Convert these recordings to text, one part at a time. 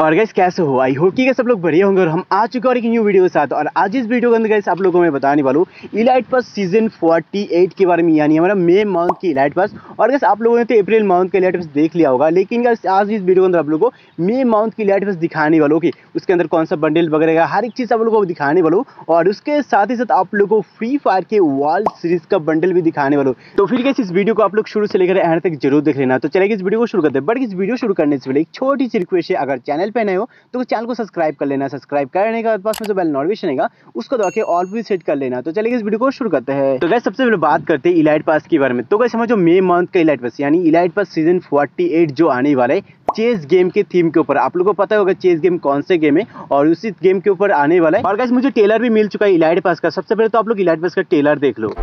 और गैस कैसे हो? आई होप कि सब लोग बढ़िया होंगे और हम आ चुके हैं और एक न्यू वीडियो के साथ। और आज इस वीडियो के अंदर गैस आप लोगों को मैं बताने वाला इलाइट पास सीज़न 48 के बारे में, यानी हमारा मे मंथ की इलाइट पास और गैस आप लोगों ने तो अप्रैल मंथ का इलाइट पास देख लिया होगा, लेकिन गैस आज इस वीडियो के अंदर आप लोगों को मे मंथ की इलाइट पास दिखाने वालों की उसके अंदर कौन सा बंडल वगैरह हर एक चीज़ आप लोगों को दिखाने वालों और उसके साथ ही साथ आप लोगों को फ्री फायर के वर्ल्ड सीरीज़ का बंडल भी दिखाने वालों तो फिर गैस इस वीडियो को आप लोग शुरू से लेकर एंड तक ज़रूर देख लेना। तो चलेगा इस वीडियो को शुरू करते बट इस वीडियो शुरू करने से पहले एक छोटी सी रिक्वेस्ट है। अगर चैनल पे नए हो तो चैनल को सब्सक्राइब कर लेना सब्सक्राइब करने के पास में जो बेल नोटिफिकेशन आएगा, उसको दबा के ऑल भी सेट कर लेना। तो चलिए इस वीडियो को शुरू करते हैं। तो गैस सबसे पहले बात करते हैं इलाइट पास के बारे में। तो गैस समझो मे मंथ का इलाइट पास यानी इलाइट पास सीज़न 48 जो आने वाला है चेस गेम के थीम के ऊपर। आप लोगों को पता होगा चेस गेम कौन से गेम है, और उसी गेम के ऊपर आने वाला है। और गैस मुझे टेलर भी मिल चुका है इलाइट पास का। सबसे पहले तो आप लोग इलाइट पास का टेलर देख लो।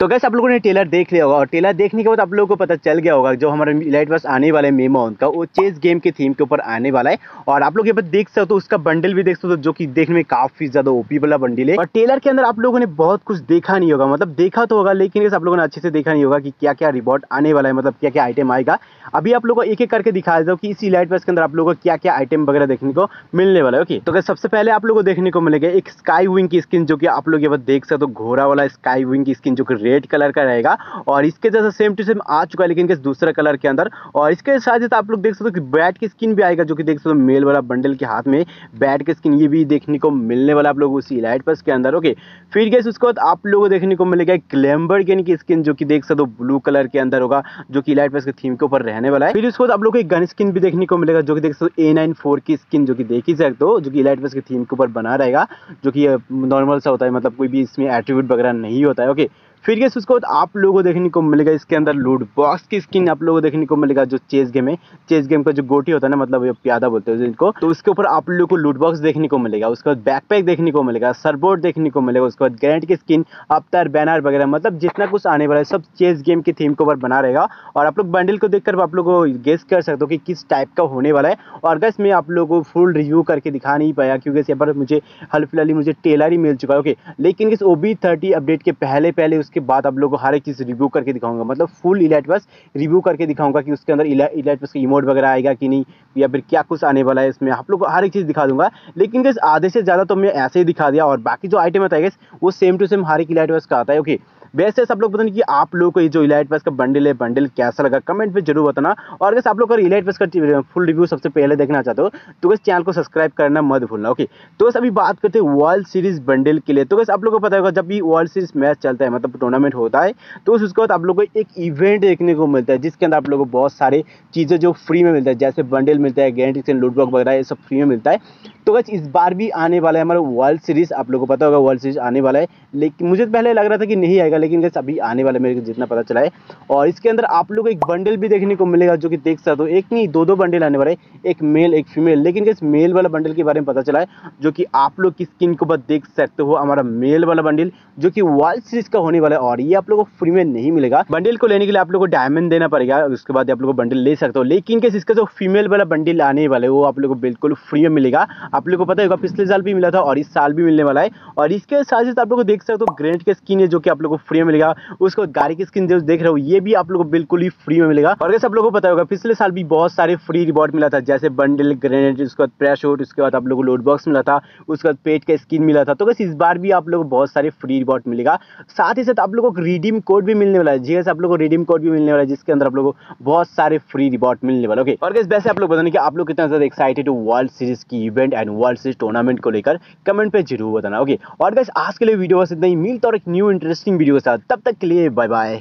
तो गैस आप लोगों ने टेलर देख लिया होगा और टेलर देखने के बाद आप लोगों को पता चल गया होगा जो हमारे इलाइट पास आने वाला है मे मंथ वो चेस गेम के थीम के ऊपर आने वाला है। और आप लोग ये पर देख सकते हो, उसका बंडल भी देख सकते हो, जो कि देखने में काफ़ी ज़्यादा ओपी वाला बंडल है। और टेलर के अंदर आप लोगों ने बहुत कुछ देखा नहीं होगा। मतलब देखा तो होगा, लेकिन आप लोगों ने अच्छे से देखा नहीं होगा कि क्या क्या रिवॉर्ड आने वाला है मतलब क्या क्या आइटम आएगा। अभी आप लोगों को एक एक करके दिखा देता हूँ कि इस इलाइट पास के अंदर आप लोगों को क्या क्या आइटम वगैरह देखने को मिलने वाला है ओके तो सबसे पहले आप लोगों को देखने को मिलेगा एक स्काई विंग की स्किन जो कि आप लोग ये देख सकते हो, घोड़ा वाला स्काई विंग की स्किन जो कि रेड कलर का रहेगा और इसके जैसा सेम टू सेम आ चुका है, लेकिन दूसरा कलर के अंदर। और इसके साथ साथ आप लोग देख सकते हो कि बैट की स्किन भी आएगा, जो कि देख सकते हो मेल वाला बंडल के हाथ में। बैट की स्किन ये भी देखने को मिलने वाला आप लोग उसी इलाइट पास के अंदर। ओके फिर गैस उसके बाद आप लोगों को देखने को मिलेगा ग्लैम्बर की स्किन जो कि देख सकते हो ब्लू कलर के अंदर होगा, जो कि इलाइट पास के थीम के ऊपर रहने वाला है। फिर उसके बाद आप लोग को एक गन स्किन भी देखने को मिलेगा, जो कि देख सकते हो ए की स्किन जो कि देख ही सकते हो, जो कि इलाइट पास के थीम के ऊपर बना रहेगा, जो कि नॉर्मल सा होता है मतलब कोई भी इसमें एट्रीब्यूट वगैरह नहीं होता है। ओके फिर गैस उसको बाद आप लोगों को देखने को मिलेगा इसके अंदर लूट बॉक्स की स्किन आप लोगों को देखने को मिलेगा जो चेस गेम है। चेस गेम का जो गोटी होता है ना मतलब ये प्यादा बोलते हैं इनको। तो उसके ऊपर आप लोगों को लूट बॉक्स देखने को मिलेगा, उसके बाद बैकपैक देखने को मिलेगा सरबोर्ड देखने को मिलेगा, उसके बाद ग्रेंट की स्किन अफ्तार बैनर वगैरह मतलब जितना कुछ आने वाला है, सब चेस गेम की थीम के ऊपर बना रहेगा। और आप लोग बंडल को देखकर आप लोग गेस कर सकते हो कि किस टाइप का होने वाला है। और गैस मैं आप लोगों को फुल रिव्यू करके दिखा नहीं पाया, क्योंकि यहाँ पर मुझे हाल फ़िलहाल मुझे टेलर ही मिल चुका है ओके लेकिन इस ओ अपडेट के पहले पहले उसके बाद आप लोगों को हर एक चीज़ रिव्यू करके दिखाऊँगा। मतलब फुल इलाइट पास रिव्यू करके दिखाऊँगा कि उसके अंदर इलाइट पास का इमोट वगैरह आएगा कि नहीं, या फिर क्या कुछ आने वाला है इसमें। आप लोग को हर एक चीज़ दिखा दूँगा। लेकिन गैस आधे से ज़्यादा तो मैं ऐसे ही दिखा दिया और बाकी जो आइटम आता है वो सेम टू सेम हर एक इलाइट पास का आता है। ओके वैसे सब लोग बताने कि आप लोगों को ये जो इलाइट पास का बंडल है बंडल कैसा लगा? कमेंट में ज़रूर बताना। और अगर आप लोग अगर इलाइट पास का फुल रिव्यू सबसे पहले देखना चाहते हो तो बस चैनल को सब्सक्राइब करना मत भूलना। ओके तो बस अभी बात करते हैं वर्ल्ड सीरीज़ बंडल के लिए। तो बस आप लोग को पता होगा, जब भी वर्ल्ड सीरीज़ मैच चलता है मतलब टूर्नामेंट होता है तो उस उसके बाद आप लोग को एक इवेंट देखने को मिलता है, जिसके अंदर आप लोग को बहुत सारी चीज़ें जो फ्री में मिलता है, जैसे बंडल मिलता है गेंट लूटबॉक वगैरह, ये सब फ्री में मिलता है। तो बस इस बार भी आने वाला है हमारा वर्ल्ड सीरीज़ आप लोगों को पता होगा वर्ल्ड सीरीज़ आने वाला है, लेकिन मुझे तो पहले लग रहा था कि नहीं आएगा, लेकिन गैस अभी आने वाला है, मेरे को जितना पता चला है। और इसके अंदर आप लोग एक बंडल भी देखने को मिलेगा, जो कि देख सकते हो। एक नहीं दो दो बंडल आने वाले एक मेल एक फीमेल लेकिन गैस मेल वाला बंडल के बारे में पता चला है, जो कि आप लोग की स्किन के ऊपर देख सकते हो, हमारा मेल वाला बंडल जो कि वर्ल्ड सीरीज़ का होने वाला है, और ये आप लोग को फ्री में नहीं मिलेगा। बंडल को लेने के लिए आप लोग को डायमंड देना पड़ेगा, उसके बाद आप लोग को बंडल ले सकते हो। लेकिन कैसे इसका जो फीमेल वाला बंडल आने वाला है, वो आप लोग को बिल्कुल फ्री में मिलेगा। आप लोग को पता होगा पिछले साल भी मिला था और इस साल भी मिलने वाला है और इसके साथ साथ आप लोग देख सकते हो ग्रेनेड की स्किन है जो कि आप लोग को फ्री में मिलेगा उसको गाड़ी की स्किन जो देख रहे हो ये भी आप लोग को बिल्कुल ही फ्री में मिलेगा और आप लोग को पता होगा पिछले साल भी बहुत सारे फ्री रिवॉर्ड मिला था जैसे बंडल ग्रेनेट उसके बाद प्रेशोट उसके बाद आप लोग को लोड बॉक्स मिला था उसके बाद पेट का स्किन मिला था तो बस इस बार भी आप लोग को बहुत सारे फ्री रिवॉर्ड मिलेगा साथ ही साथ आप लोगों को रिडीम कोड भी मिलने वाला है जी आप लोग को रिडीम कोड भी मिलने वाला है जिसके अंदर आप लोग को बहुत सारे फ्री रिवॉर्ड मिलने वाला ओके और वैसे आप लोग बताने कि आप लोग कितना ज़्यादा एक्साइटेड हो वर्ल्ड सीरीज़ की event and world series tournament को लेकर कमेंट पे ज़रूर बताना। ओके और गैस आज के लिए वीडियो बस इतना ही। मिलता और एक न्यू इंटरेस्टिंग वीडियो के साथ। तब तक के लिए बाय बाय